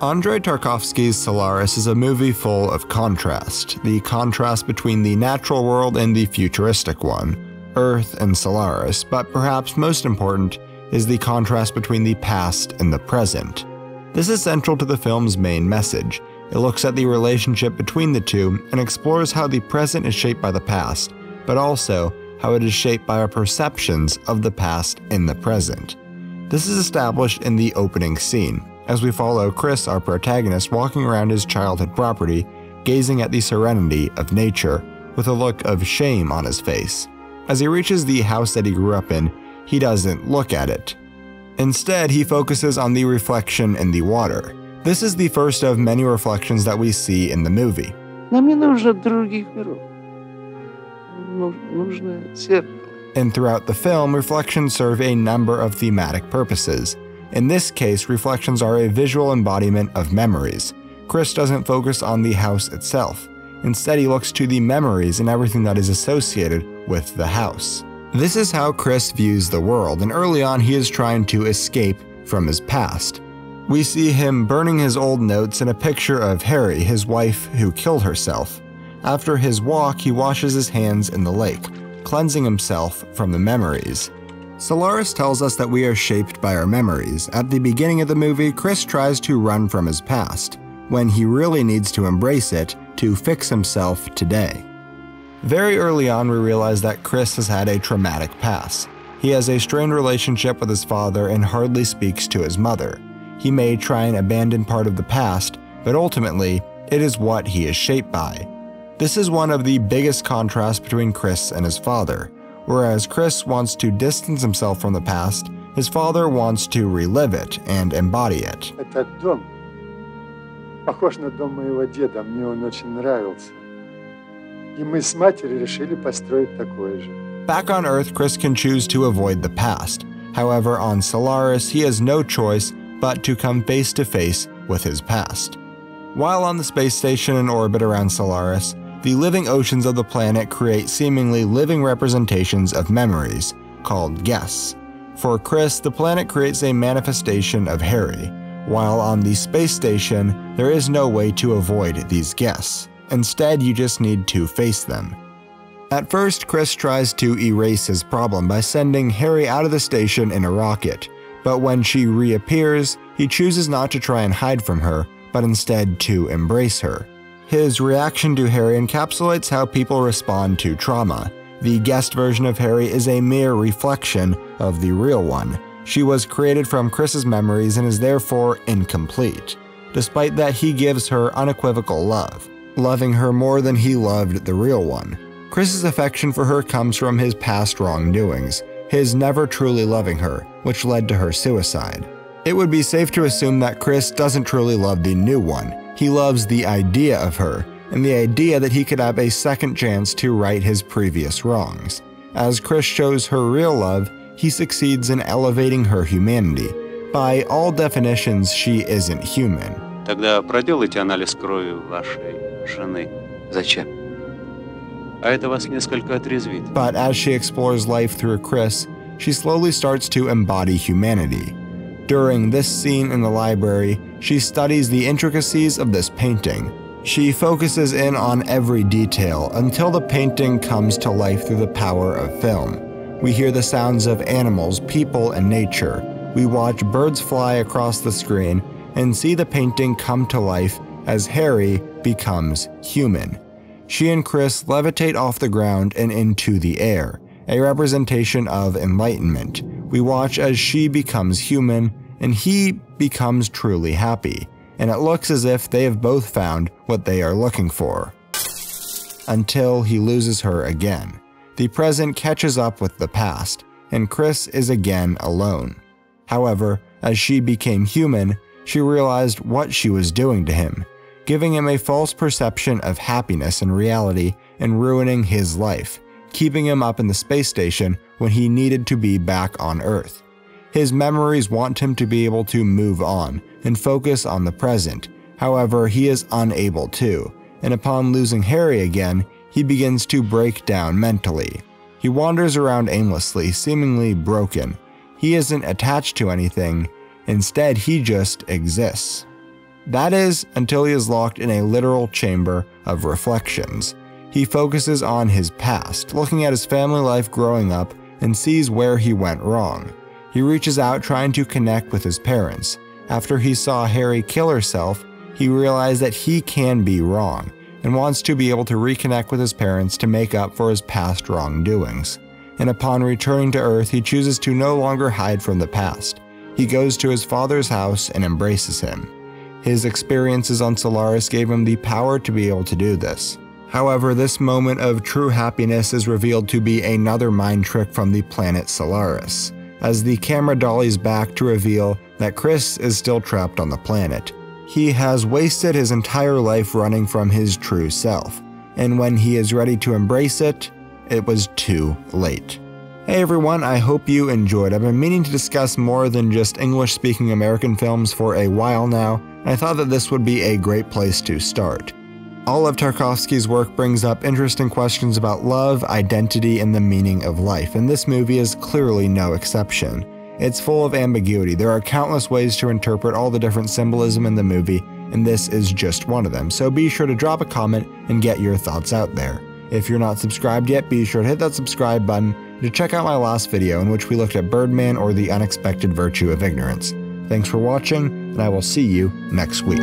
Andrei Tarkovsky's Solaris is a movie full of contrast the contrast between the natural world and the futuristic one, Earth and Solaris, but perhaps most important is the contrast between the past and the present. This is central to the film's main message. It looks at the relationship between the two and explores how the present is shaped by the past, but also how it is shaped by our perceptions of the past in the present. This is established in the opening scene, as we follow Chris, our protagonist, walking around his childhood property, gazing at the serenity of nature, with a look of shame on his face. As he reaches the house that he grew up in, he doesn't look at it. Instead, he focuses on the reflection in the water. This is the first of many reflections that we see in the movie. And throughout the film, reflections serve a number of thematic purposes. In this case, reflections are a visual embodiment of memories. Chris doesn't focus on the house itself. Instead, he looks to the memories and everything that is associated with the house. This is how Chris views the world, and early on, he is trying to escape from his past. We see him burning his old notes and a picture of Hari, his wife who killed herself. After his walk, he washes his hands in the lake, cleansing himself from the memories. Solaris tells us that we are shaped by our memories. At the beginning of the movie, Chris tries to run from his past, when he really needs to embrace it to fix himself today. Very early on, we realize that Chris has had a traumatic past. He has a strained relationship with his father and hardly speaks to his mother. He may try and abandon part of the past, but ultimately, it is what he is shaped by. This is one of the biggest contrasts between Chris and his father. Whereas Chris wants to distance himself from the past, his father wants to relive it and embody it. Этот дом похож на дом моего деда. Мне он очень нравился. И мы с матерью решили построить такой же. Back on Earth, Chris can choose to avoid the past. However, on Solaris, he has no choice but to come face to face with his past. While on the space station in orbit around Solaris, the living oceans of the planet create seemingly living representations of memories, called guests. For Chris, the planet creates a manifestation of Hari, while on the space station, there is no way to avoid these guests. Instead, you just need to face them. At first, Chris tries to erase his problem by sending Hari out of the station in a rocket, but when she reappears, he chooses not to try and hide from her, but instead to embrace her. His reaction to Hari encapsulates how people respond to trauma. The guest version of Hari is a mere reflection of the real one. She was created from Chris's memories and is therefore incomplete. Despite that, he gives her unequivocal love, loving her more than he loved the real one. Chris's affection for her comes from his past wrongdoings, his never truly loving her, which led to her suicide. It would be safe to assume that Chris doesn't truly love the new one. He loves the idea of her, and the idea that he could have a second chance to right his previous wrongs. As Chris shows her real love, he succeeds in elevating her humanity. By all definitions, she isn't human. Тогда проделайте анализ крови вашей жены. Зачем? А это вас несколько отрезвит. But as she explores life through Chris, she slowly starts to embody humanity. During this scene in the library, she studies the intricacies of this painting. She focuses in on every detail until the painting comes to life through the power of film. We hear the sounds of animals, people, and nature. We watch birds fly across the screen and see the painting come to life as Hari becomes human. She and Chris levitate off the ground and into the air, a representation of enlightenment. We watch as she becomes human and he becomes truly happy, and it looks as if they have both found what they are looking for. Until he loses her again. The present catches up with the past, and Chris is again alone. However, as she became human, she realized what she was doing to him, giving him a false perception of happiness and reality and ruining his life, keeping him up in the space station when he needed to be back on Earth. His memories want him to be able to move on and focus on the present. However, he is unable to, and upon losing Hari again, he begins to break down mentally. He wanders around aimlessly, seemingly broken. He isn't attached to anything, instead, he just exists. That is, until he is locked in a literal chamber of reflections. He focuses on his past, looking at his family life growing up, and sees where he went wrong. He reaches out trying to connect with his parents. After he saw Hari kill herself, he realized that he can be wrong and wants to be able to reconnect with his parents to make up for his past wrongdoings. And upon returning to Earth, he chooses to no longer hide from the past. He goes to his father's house and embraces him. His experiences on Solaris gave him the power to be able to do this. However, this moment of true happiness is revealed to be another mind trick from the planet Solaris, as the camera dollies back to reveal that Chris is still trapped on the planet. He has wasted his entire life running from his true self, and when he is ready to embrace it, it was too late. Hey everyone, I hope you enjoyed. I've been meaning to discuss more than just English speaking American films for a while now, and I thought that this would be a great place to start. All of Tarkovsky's work brings up interesting questions about love, identity, and the meaning of life, and this movie is clearly no exception. It's full of ambiguity. There are countless ways to interpret all the different symbolism in the movie, and this is just one of them. So be sure to drop a comment and get your thoughts out there. If you're not subscribed yet, be sure to hit that subscribe button to check out my last video in which we looked at Birdman or the unexpected virtue of ignorance. Thanks for watching, and I will see you next week.